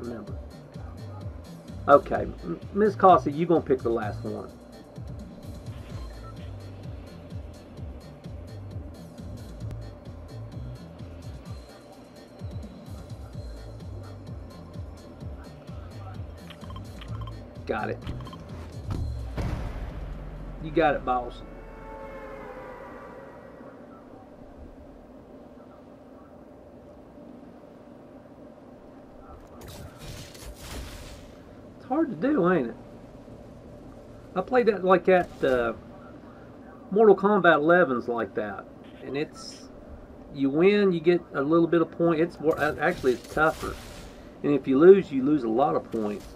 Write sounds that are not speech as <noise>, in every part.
can't remember. Okay, Miss Cosy, you gonna pick the last one. Got it. You got it, boss. Hard to do, ain't it? I played that like that. Uh, Mortal Kombat 11's like that, and it's you win, you get a little bit of point. It's more actually it's tougher, and if you lose, you lose a lot of points.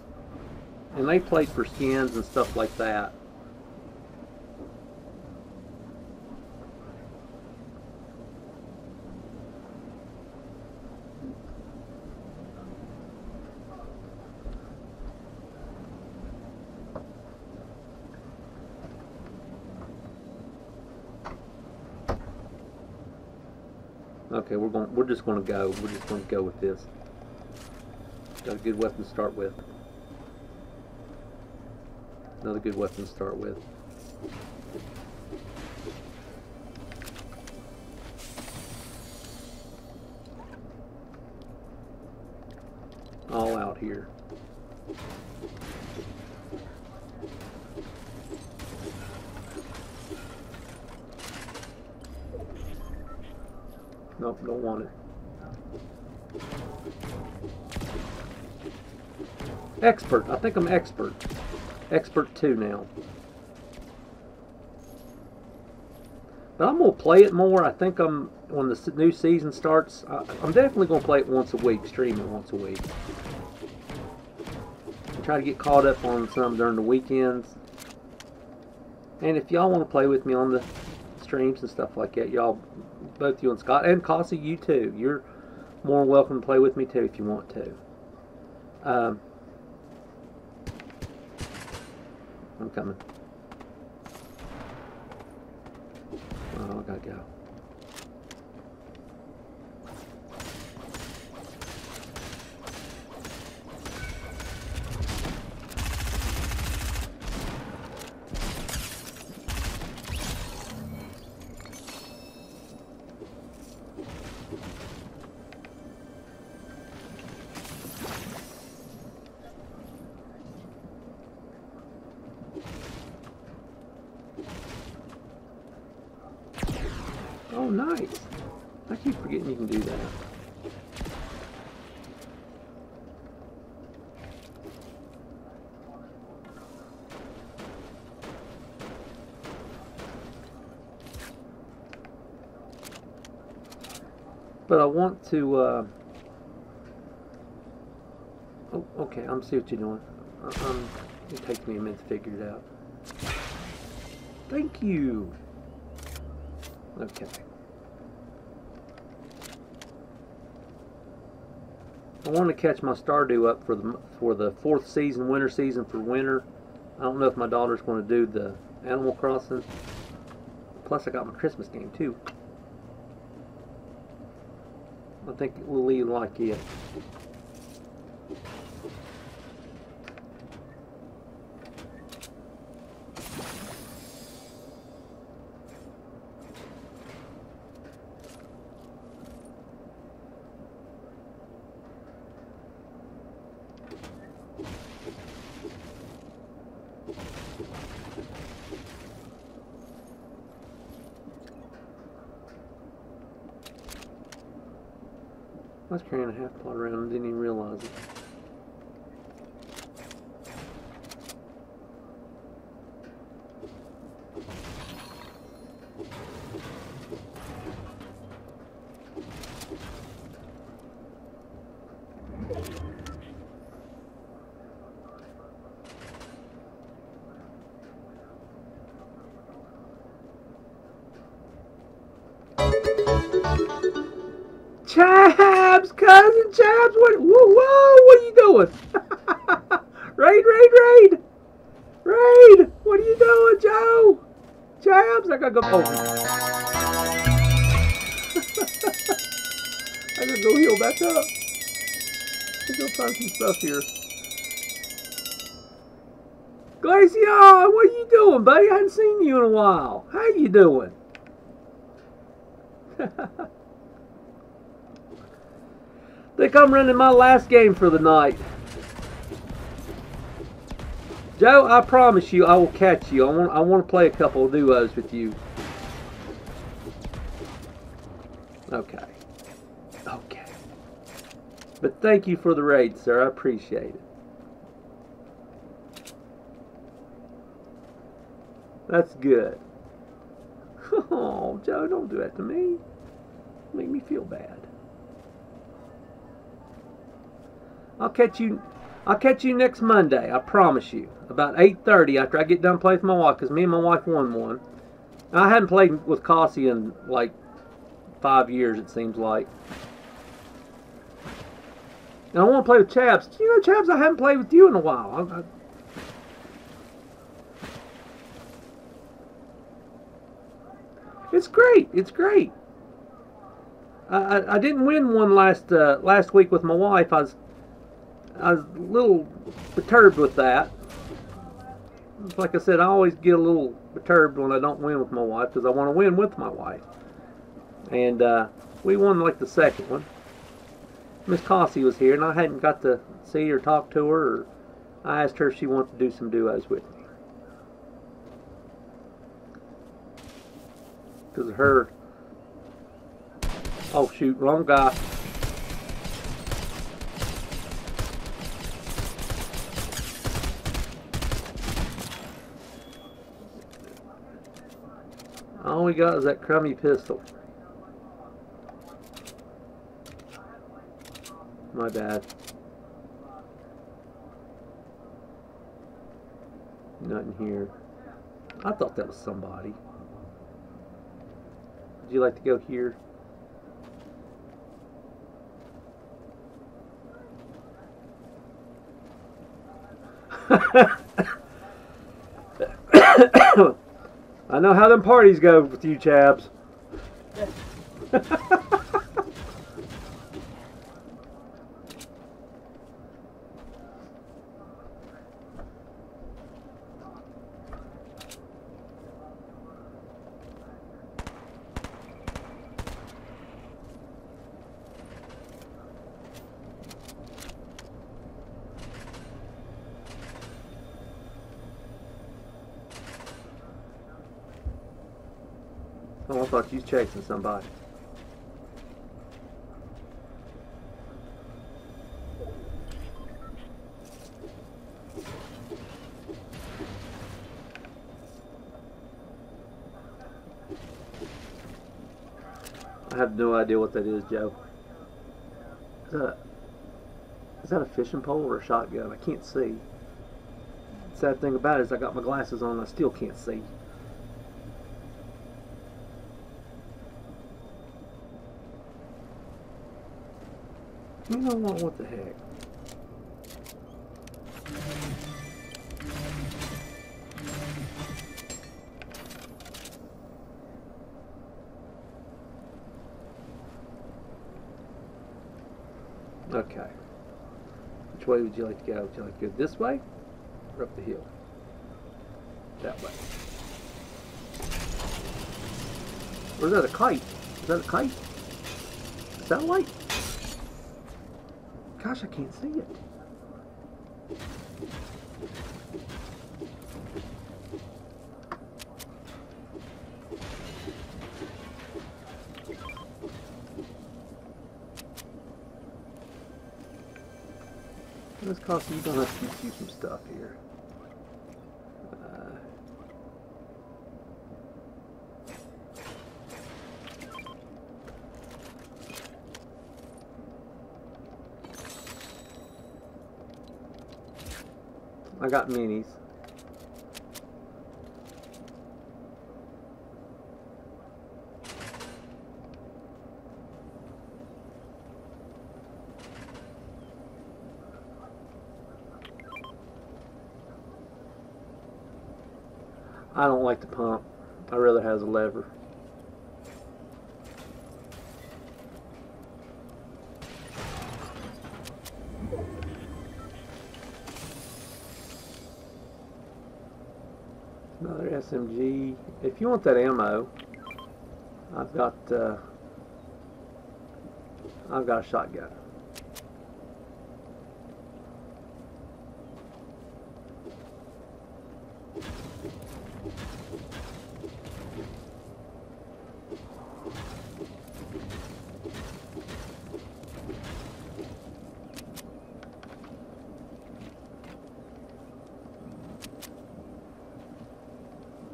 And they play for skins and stuff like that. Okay, we're going. We're just going to go. We're just going to go with this. Got a good weapon to start with. Another good weapon to start with. Nope, don't want it. Expert. I think I'm expert. Expert 2 now. But I'm going to play it more. I think I'm, when the new season starts, I, am definitely going to play it once a week, stream it once a week. And try to get caught up on some during the weekends. And if y'all want to play with me on the streams and stuff like that, y'all, both you and Scott, and Cassie, you too. You're more welcome to play with me too if you want to. Um, I'm coming. Oh, I gotta go. Nice. I keep forgetting you can do that. But I want to, uh, oh, okay, I'm see what you're doing. Um, it takes me a minute to figure it out. Thank you. Okay. I want to catch my Stardew up for the for the fourth season, winter season for winter. I don't know if my daughter's going to do the Animal Crossing. Plus, I got my Christmas game too. I think Lily will like it. Was carrying a half plot around and didn't even realize it. Chabs, cousin Chabs, what? Whoa, whoa, what are you doing? <laughs> raid, raid, raid, raid. What are you doing, Joe? Chabs, I gotta go. Oh. <laughs> I gotta go heal back up. Let's go find some stuff here. Glacia, what are you doing, buddy? I haven't seen you in a while. How you doing? <laughs> Think I'm running my last game for the night. Joe, I promise you I will catch you. I want I want to play a couple of duos with you. Okay. Okay. But thank you for the raid, sir. I appreciate it. That's good. <laughs> Oh, Joe, don't do that to me. Make me feel bad. I'll catch you. I'll catch you next Monday. I promise you. About 8:30 after I get done playing with my wife, because me and my wife won one. I hadn't played with Cassie in like five years. It seems like. And I want to play with Chabs. You know, Chabs, I haven't played with you in a while. I, I, It's great. It's great. I, I, I didn't win one last uh, last week with my wife. I was I was a little perturbed with that. Like I said, I always get a little perturbed when I don't win with my wife because I want to win with my wife. And uh, we won like the second one. Miss Cassie was here, and I hadn't got to see her, talk to her. Or I asked her if she wanted to do some duos with me. because her. Oh shoot, wrong guy. All we got is that crummy pistol. My bad. Nothing here. I thought that was somebody. Would you like to go here? <laughs> I know how them parties go with you, Chabs. <laughs> Oh, I thought you chasing somebody. I have no idea what that is, Joe. Is that a, is that a fishing pole or a shotgun? I can't see. Sad thing about it is I got my glasses on I still can't see. You know what? What the heck? Okay. Which way would you like to go? Would you like to go this way or up the hill? That way. Or is that a kite? Is that a kite? Is that a light? Gosh, I can't see it. This cost you gonna have to you some stuff here. I got minis. I don't like the pump. I rather has a lever. Another SMG. If you want that ammo, I've got uh, I've got a shotgun.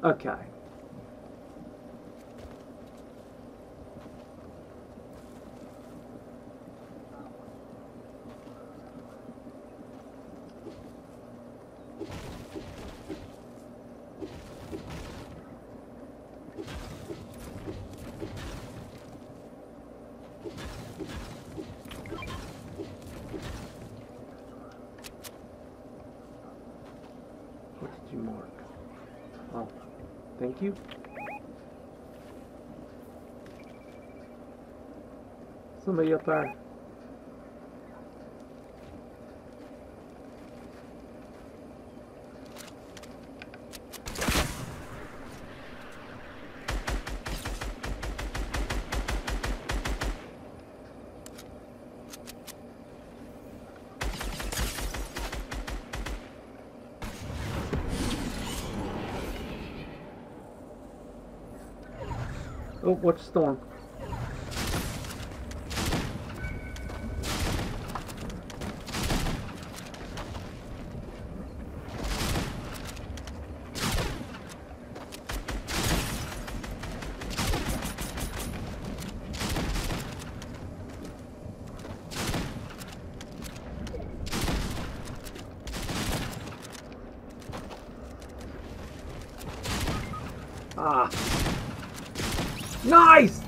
Okay. What did you mark? Oh, thank you. Somebody up there. Oh, watch storm. Ah. Nice!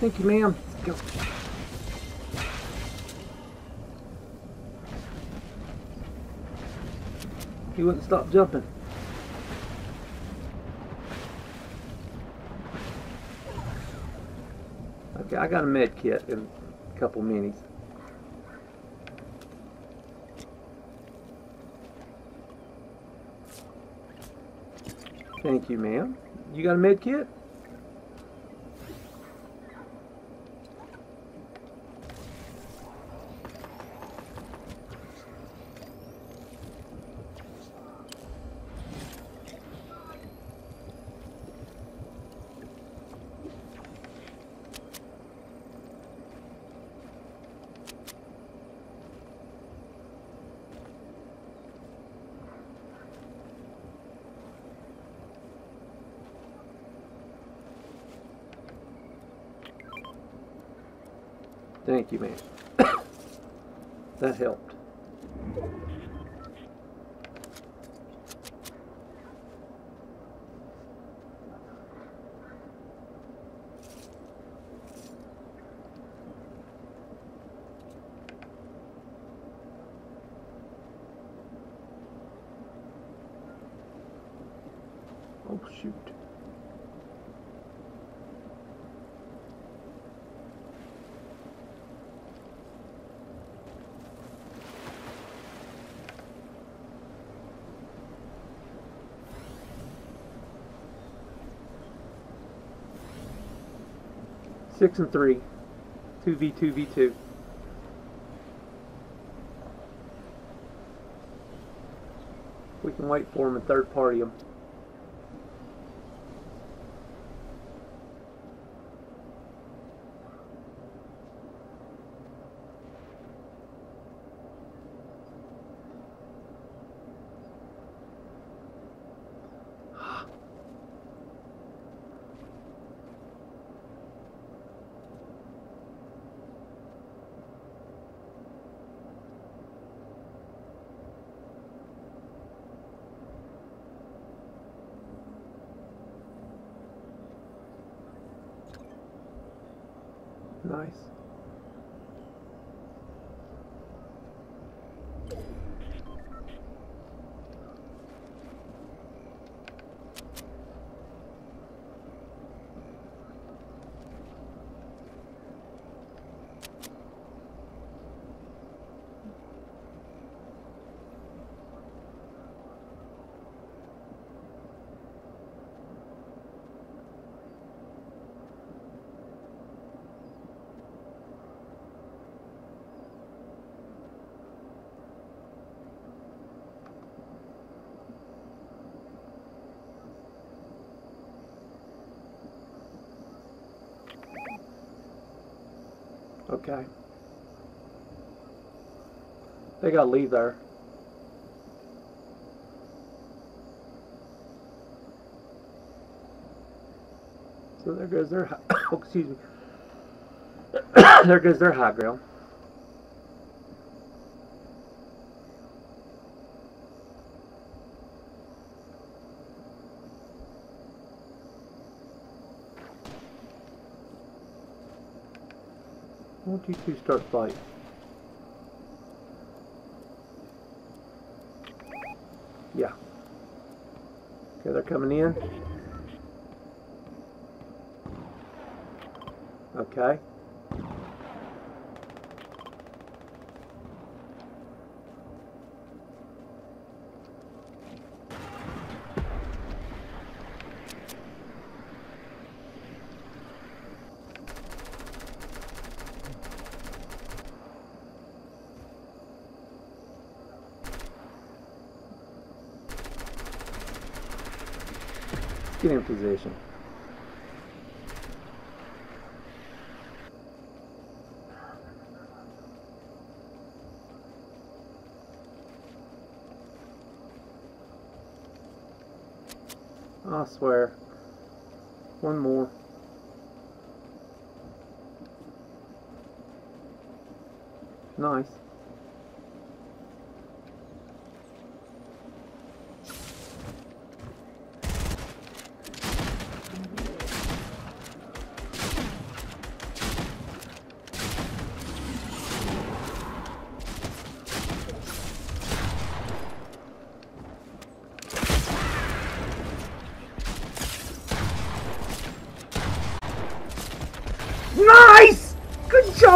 Thank you, ma'am. Go. He wouldn't stop jumping. Okay, I got a med kit and a couple minis. Thank you, ma'am. You got a med kit? Thank you, man. <coughs> that helped. Oh, shoot. Six and three. Two V two V two. We can wait for them and third party him. Nice. Okay. They gotta leave there. So there goes their, <coughs> oh, excuse me. <coughs> there goes their high ground. Why don't you two start fighting? Yeah. Okay, they're coming in. Okay. Get in position. I swear. One more. Nice. Nice!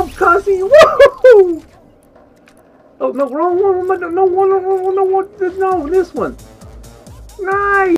Job, Cuzzy! Woohoo! Oh, no, wrong one. No, no, no, no, no, no, no, no, this one. Nice!